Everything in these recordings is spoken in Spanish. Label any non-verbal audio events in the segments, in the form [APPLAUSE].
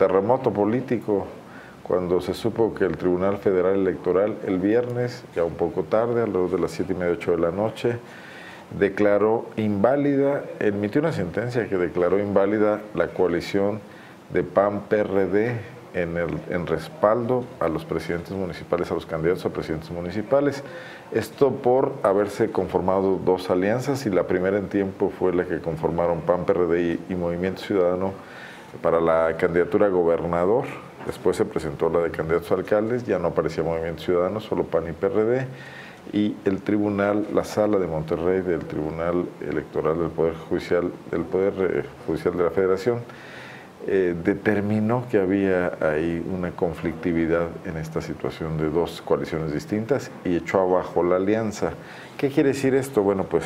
terremoto político cuando se supo que el Tribunal Federal Electoral el viernes, ya un poco tarde, alrededor de las siete y media, ocho de la noche, declaró inválida, emitió una sentencia que declaró inválida la coalición de PAN-PRD en, en respaldo a los presidentes municipales, a los candidatos a presidentes municipales. Esto por haberse conformado dos alianzas y la primera en tiempo fue la que conformaron PAN, PRD y, Movimiento Ciudadano para la candidatura a gobernador. Después se presentó la de candidatos a alcaldes, ya no aparecía Movimiento Ciudadano, solo PAN y PRD. Y el tribunal, la sala de Monterrey del Tribunal Electoral del Poder Judicial, del Poder eh, Judicial de la Federación, eh, determinó que había ahí una conflictividad en esta situación de dos coaliciones distintas y echó abajo la alianza. ¿Qué quiere decir esto? Bueno, pues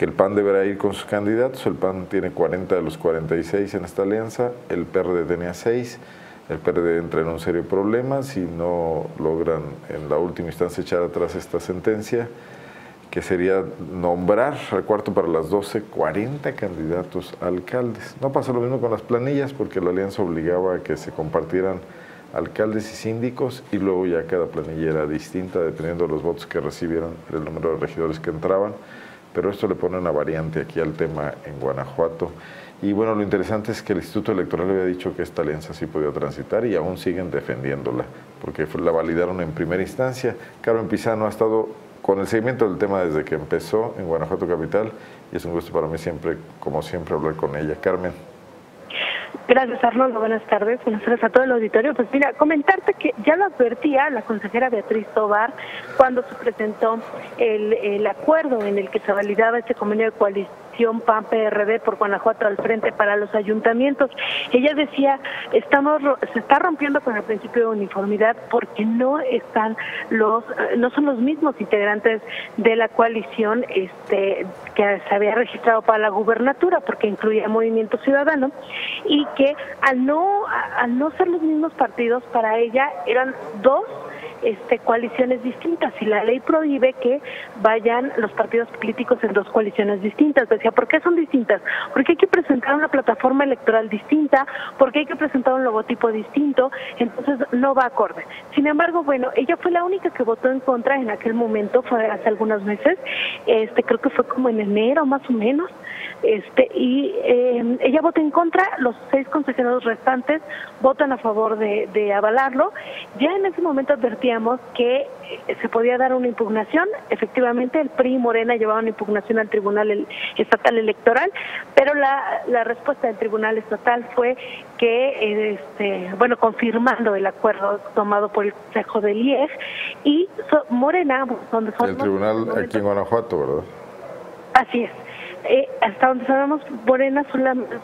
que el PAN deberá ir con sus candidatos, el PAN tiene 40 de los 46 en esta alianza, el PRD tenía 6, el PRD entra en un serio problema si no logran en la última instancia echar atrás esta sentencia que sería nombrar al cuarto para las 12 40 candidatos alcaldes. No pasa lo mismo con las planillas porque la alianza obligaba a que se compartieran alcaldes y síndicos y luego ya cada planilla era distinta dependiendo de los votos que recibieran, el número de regidores que entraban, pero esto le pone una variante aquí al tema en Guanajuato. Y bueno, lo interesante es que el Instituto Electoral había dicho que esta alianza sí podía transitar y aún siguen defendiéndola, porque la validaron en primera instancia. Carmen Pizano ha estado con el seguimiento del tema desde que empezó en Guanajuato Capital y es un gusto para mí siempre, como siempre, hablar con ella. Carmen. Gracias, Arnoldo. Buenas tardes. Buenas tardes a todo el auditorio. Pues mira, comentarte que ya lo advertía la consejera Beatriz Tobar cuando se presentó el, el acuerdo en el que se validaba este convenio de coalición PAN-PRD por Guanajuato al frente para los ayuntamientos. Ella decía, estamos se está rompiendo con el principio de uniformidad porque no están los no son los mismos integrantes de la coalición este que se había registrado para la gubernatura porque incluía Movimiento Ciudadano y que al no al no ser los mismos partidos para ella eran dos este, coaliciones distintas y la ley prohíbe que vayan los partidos políticos en dos coaliciones distintas. Decía, ¿por qué son distintas? Porque hay que presentar una plataforma electoral distinta, porque hay que presentar un logotipo distinto, entonces no va acorde. Sin embargo, bueno, ella fue la única que votó en contra en aquel momento, fue hace algunos meses, este creo que fue como en enero más o menos, este y eh, ella vota en contra, los seis consejeros restantes votan a favor de, de avalarlo. Ya en ese momento advertíamos que eh, se podía dar una impugnación, efectivamente el PRI y Morena llevaban impugnación al Tribunal Estatal Electoral, pero la, la respuesta del Tribunal Estatal fue que, este, bueno, confirmando el acuerdo tomado por el Consejo del IEF y Morena, donde. El tribunal aquí en Guanajuato, ¿verdad? Así es. Eh, hasta donde sabemos, Morena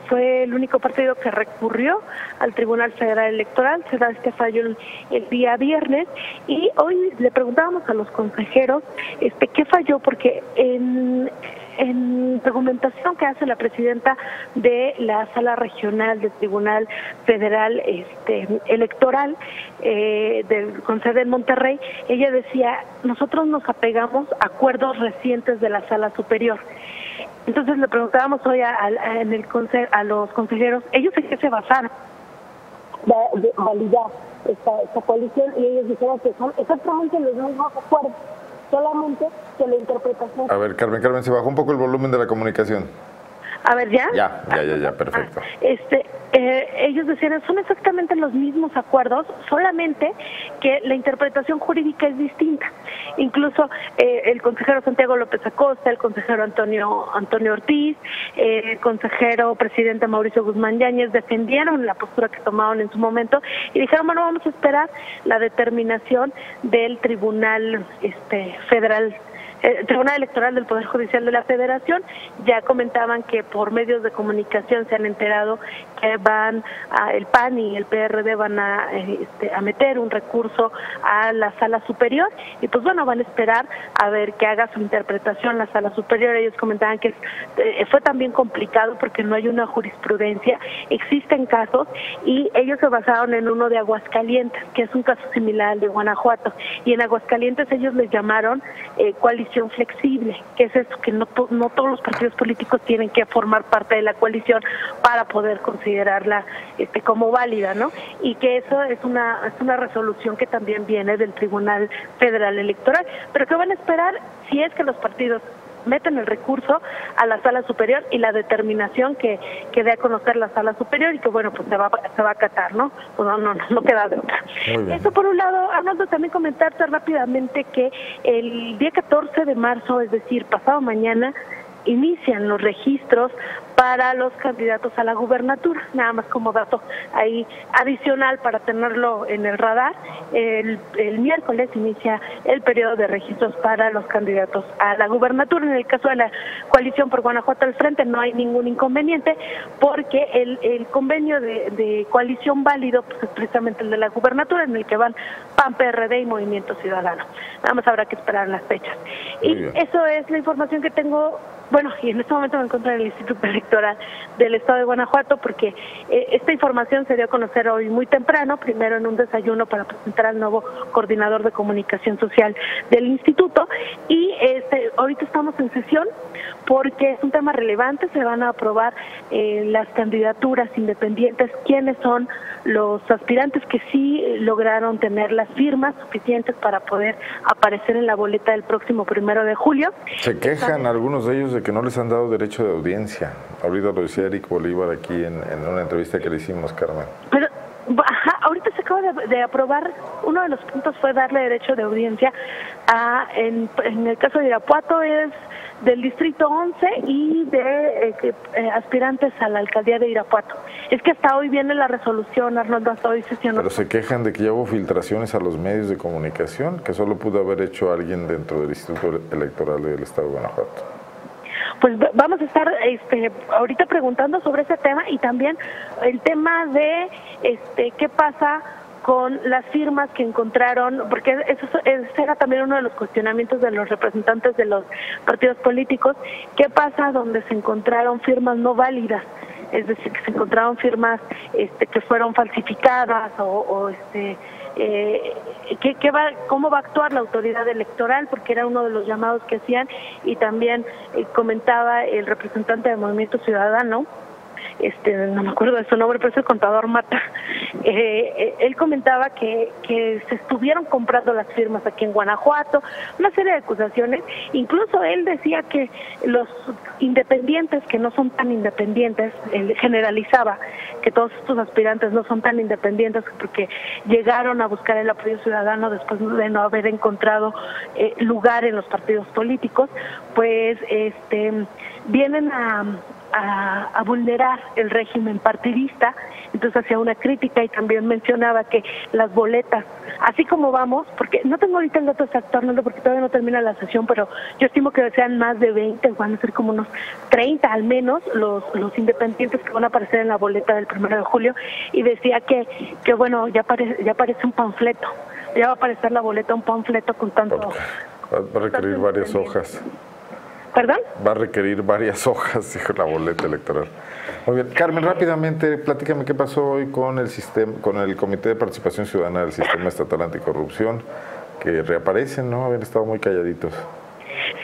fue el único partido que recurrió al Tribunal Federal Electoral, se da este fallo el, día viernes. Y hoy le preguntábamos a los consejeros este qué falló porque en en documentación que hace la presidenta de la sala regional del Tribunal Federal este, Electoral eh, del Consejo de Monterrey, ella decía, nosotros nos apegamos a acuerdos recientes de la sala superior. Entonces le preguntábamos hoy a, en los consejeros, ellos en qué se basaron de, validar esta, esta coalición y ellos dijeron que son exactamente los mismos acuerdos, solamente que la interpretación... A ver, Carmen, Carmen, se bajó un poco el volumen de la comunicación. A ver, ¿ya? Ya, ya, ya, ya, perfecto. Ah, este, eh, ellos decían, son exactamente los mismos acuerdos, solamente que la interpretación jurídica es distinta. Incluso eh, el consejero Santiago López Acosta, el consejero Antonio, Antonio Ortiz, eh, el consejero presidente Mauricio Guzmán Yáñez defendieron la postura que tomaron en su momento y dijeron, bueno, vamos a esperar la determinación del Tribunal este, Federal el Tribunal Electoral del Poder Judicial de la Federación ya comentaban que por medios de comunicación se han enterado que van a, el PAN y el PRD van a, este, a meter un recurso a la sala superior y pues bueno van a esperar a ver que haga su interpretación la sala superior. Ellos comentaban que eh, fue también complicado porque no hay una jurisprudencia. Existen casos y ellos se basaron en uno de Aguascalientes que es un caso similar al de Guanajuato. Y en Aguascalientes ellos les llamaron eh, flexible, que es eso, que no, no todos los partidos políticos tienen que formar parte de la coalición para poder considerarla este, como válida, ¿no? Y que eso es una, es una resolución que también viene del Tribunal Federal Electoral. Pero que van a esperar si es que los partidos meten el recurso a la sala superior y la determinación que, que dé a conocer la sala superior y que bueno pues se va se va a acatar no pues no no no queda de otra. Eso por un lado hablando también comentarte rápidamente que el día 14 de marzo es decir pasado mañana inician los registros para los candidatos a la gubernatura, nada más como dato ahí adicional para tenerlo en el radar. El, miércoles inicia el periodo de registros para los candidatos a la gubernatura. En el caso de la coalición por Guanajuato al frente no hay ningún inconveniente porque el, convenio de, coalición válido pues, es precisamente el de la gubernatura en el que van PAN, PRD y Movimiento Ciudadano. Nada más habrá que esperar las fechas. y eso es la información que tengo bueno, y en este momento me encuentro en el Instituto Electoral del Estado de Guanajuato porque eh, esta información se dio a conocer hoy muy temprano, primero en un desayuno para presentar al nuevo coordinador de comunicación social del instituto y este, ahorita estamos en sesión porque es un tema relevante, se van a aprobar eh, las candidaturas independientes, quiénes son los aspirantes que sí lograron tener las firmas suficientes para poder aparecer en la boleta del próximo primero de julio. Se quejan algunos de ellos de que no les han dado derecho de audiencia. Ahorita lo decía Eric Bolívar aquí en, una entrevista que le hicimos, Carmen. Pero, ahorita se acaba de, aprobar, uno de los puntos fue darle derecho de audiencia a, en, en el caso de Irapuato es del Distrito 11 y de eh, eh, aspirantes a la alcaldía de Irapuato. Es que hasta hoy viene la resolución, Arnoldo, hasta hoy sesión. Pero se quejan de que ya hubo filtraciones a los medios de comunicación, que solo pudo haber hecho alguien dentro del Instituto Electoral del Estado de Guanajuato. Pues vamos a estar este, ahorita preguntando sobre ese tema y también el tema de este, qué pasa con las firmas que encontraron, porque eso, era también uno de los cuestionamientos de los representantes de los partidos políticos, ¿qué pasa donde se encontraron firmas no válidas? Es decir, que se encontraron firmas este, que fueron falsificadas o, este, eh, ¿qué, va, cómo va a actuar la autoridad electoral, porque era uno de los llamados que hacían, y también eh, comentaba el representante del Movimiento Ciudadano, este, no me acuerdo de su nombre, pero es el contador Mata, eh, eh, él comentaba que, que se estuvieron comprando las firmas aquí en Guanajuato, una serie de acusaciones, incluso él decía que los independientes que no son tan independientes, él generalizaba que todos estos aspirantes no son tan independientes porque llegaron a buscar el apoyo ciudadano después de no haber encontrado eh, lugar en los partidos políticos, pues este vienen a, a, vulnerar el régimen partidista, entonces hacía una crítica y también mencionaba que las boletas, así como vamos, porque no tengo ahorita el dato exacto, no porque todavía no termina la sesión, pero yo estimo que sean más de 20, van a ser como unos 30 al menos los, los independientes que van a aparecer en la boleta del primero de julio, y decía que, que bueno, ya, parece ya aparece un panfleto, ya va a aparecer la boleta, un panfleto con tanto... Va a requerir varias hojas. ¿Perdón? Va a requerir varias [LAUGHS] hojas, dijo la boleta electoral. Muy bien. Carmen, rápidamente, platícame qué pasó hoy con el sistema, con el Comité de Participación Ciudadana del Sistema Estatal Anticorrupción, que reaparecen, ¿no? Habían estado muy calladitos.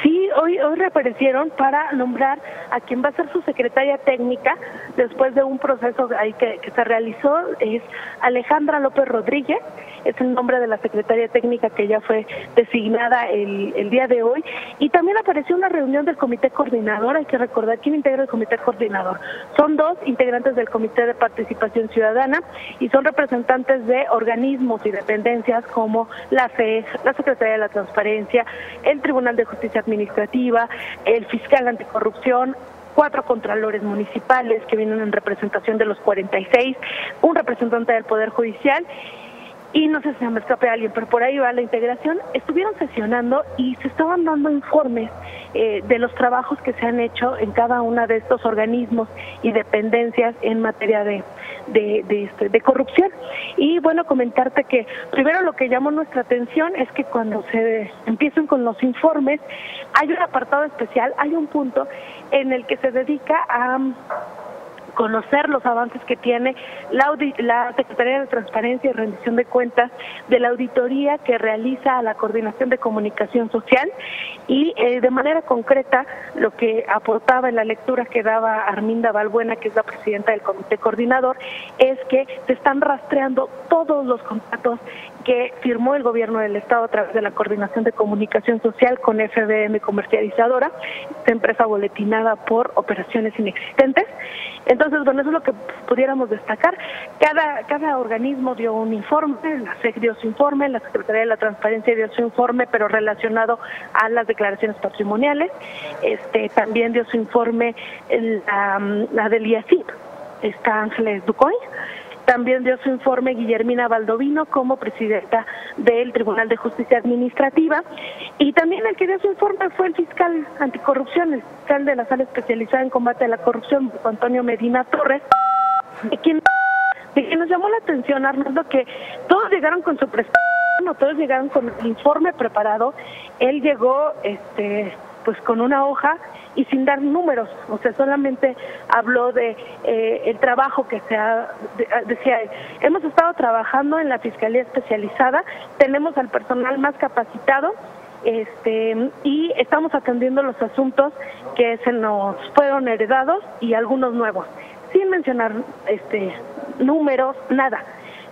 Sí, hoy, hoy reaparecieron para nombrar a quien va a ser su secretaria técnica después de un proceso ahí que, que se realizó, es Alejandra López Rodríguez, es el nombre de la secretaria técnica que ya fue designada el, el día de hoy. Y también apareció una reunión del comité coordinador, hay que recordar quién integra el comité coordinador. Son dos integrantes del comité de participación ciudadana y son representantes de organismos y dependencias como la FES, la Secretaría de la Transparencia, el Tribunal de Justicia Administrativa, el fiscal anticorrupción, cuatro contralores municipales que vienen en representación de los 46, un representante del Poder Judicial y no sé si me escape alguien, pero por ahí va la integración, estuvieron sesionando y se estaban dando informes eh, de los trabajos que se han hecho en cada uno de estos organismos y dependencias en materia de, de, de, este, de corrupción. Y bueno, comentarte que primero lo que llamó nuestra atención es que cuando se empiezan con los informes, hay un apartado especial, hay un punto en el que se dedica a conocer los avances que tiene la, Secretaría de Transparencia y Rendición de Cuentas de la auditoría que realiza a la Coordinación de Comunicación Social y eh, de manera concreta lo que aportaba en la lectura que daba Arminda Balbuena, que es la presidenta del comité coordinador, es que se están rastreando todos los contratos que firmó el gobierno del Estado a través de la Coordinación de Comunicación Social con FBM Comercializadora, esta empresa boletinada por operaciones inexistentes. Entonces, bueno, eso es lo que pudiéramos destacar. Cada, cada organismo dio un informe, la SEC dio su informe, la Secretaría de la Transparencia dio su informe, pero relacionado a las declaraciones patrimoniales. Este, también dio su informe la, la del IACIP, está Ángeles Ducoy. También dio su informe Guillermina Baldovino como presidenta del Tribunal de Justicia Administrativa. Y también el que dio su informe fue el fiscal anticorrupción, el fiscal de la sala especializada en combate a la corrupción, Antonio Medina Torres, de quien, nos llamó la atención, Arnaldo, que todos llegaron con su prestación, todos llegaron con el informe preparado. Él llegó este pues con una hoja y sin dar números, o sea, solamente habló de eh, el trabajo que se ha, decía, hemos estado trabajando en la Fiscalía Especializada, tenemos al personal más capacitado, este y estamos atendiendo los asuntos que se nos fueron heredados y algunos nuevos, sin mencionar este números, nada.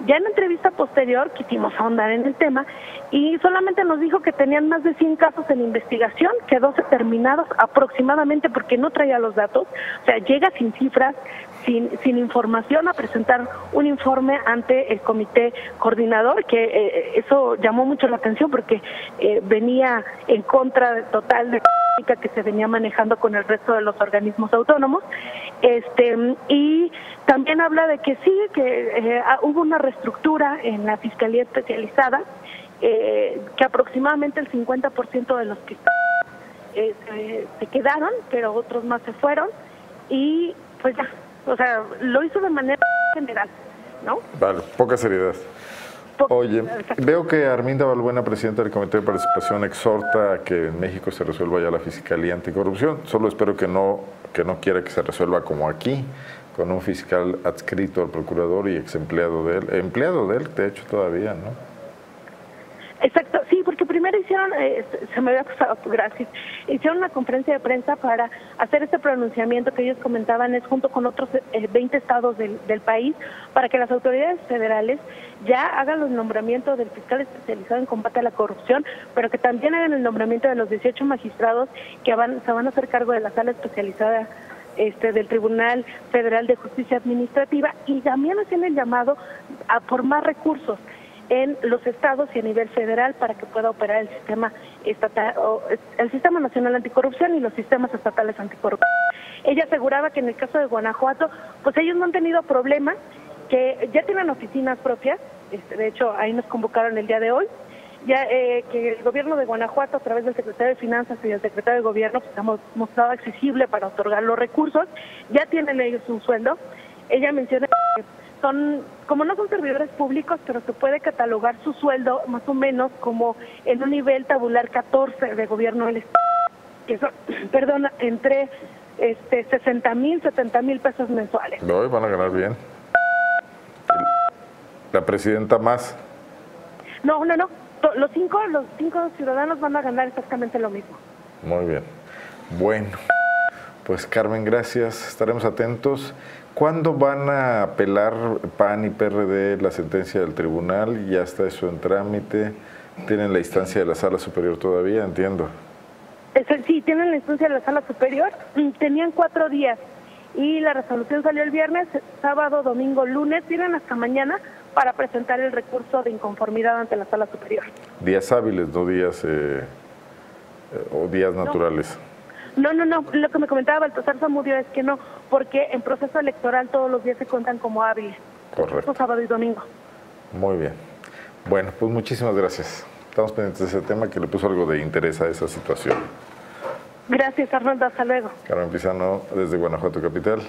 Ya en la entrevista posterior quisimos ahondar en el tema y solamente nos dijo que tenían más de 100 casos en investigación, que 12 terminados aproximadamente porque no traía los datos, o sea, llega sin cifras, sin, sin información a presentar un informe ante el comité coordinador, que eh, eso llamó mucho la atención porque eh, venía en contra total de que se venía manejando con el resto de los organismos autónomos. Este, y también habla de que sí, que eh, hubo una reestructura en la Fiscalía Especializada, eh, que aproximadamente el 50% de los que eh, se, quedaron, pero otros más se fueron, y pues ya, o sea, lo hizo de manera general, ¿no? Vale, poca seriedad. Oye, veo que Arminda Balbuena, presidenta del Comité de Participación, exhorta a que en México se resuelva ya la Fiscalía Anticorrupción. Solo espero que no, que no quiera que se resuelva como aquí, con un fiscal adscrito al procurador y ex empleado de él. Empleado de él, de hecho, todavía, ¿no? Exacto, sí, porque primero hicieron, eh, se me había pasado, gracias, hicieron una conferencia de prensa para hacer este pronunciamiento que ellos comentaban, es junto con otros 20 eh, estados del, del, país, para que las autoridades federales ya hagan los nombramientos del fiscal especializado en combate a la corrupción, pero que también hagan el nombramiento de los 18 magistrados que van, se van a hacer cargo de la sala especializada este, del Tribunal Federal de Justicia Administrativa y también hacen el llamado a por más recursos en los estados y a nivel federal para que pueda operar el sistema estatal, el sistema nacional anticorrupción y los sistemas estatales anticorrupción. Ella aseguraba que en el caso de Guanajuato, pues ellos no han tenido problemas, que ya tienen oficinas propias, este, de hecho ahí nos convocaron el día de hoy, ya eh, que el gobierno de Guanajuato a través del secretario de Finanzas y del secretario de Gobierno pues, hemos mostrado accesible para otorgar los recursos, ya tienen ellos un sueldo. Ella menciona que son, como no son servidores públicos, pero se puede catalogar su sueldo más o menos como en un nivel tabular 14 de gobierno del Estado, que son, [CLEARS THROAT] perdón, entre este, 60 mil, 70 mil pesos mensuales. No, van a ganar bien. La presidenta más. No, no, no. Los cinco, los cinco ciudadanos van a ganar exactamente lo mismo. Muy bien. Bueno, pues Carmen, gracias. Estaremos atentos. ¿Cuándo van a apelar PAN y PRD la sentencia del tribunal? ¿Ya está eso en trámite? ¿Tienen la instancia de la sala superior todavía? Entiendo. Sí, tienen la instancia de la sala superior. Mm, tenían cuatro días y la resolución salió el viernes, sábado, domingo, lunes. Tienen hasta mañana para presentar el recurso de inconformidad ante la sala superior. Días hábiles, no días eh, eh, o días naturales. No, no, no. Lo que me comentaba Baltasar Zamudio es que no, porque en proceso electoral todos los días se cuentan como hábiles. Correcto. Sábado y domingo. Muy bien. Bueno, pues muchísimas gracias. Estamos pendientes de ese tema que le puso algo de interés a esa situación. Gracias, Arnoldo. Hasta luego. Carmen Pizano, desde Guanajuato Capital.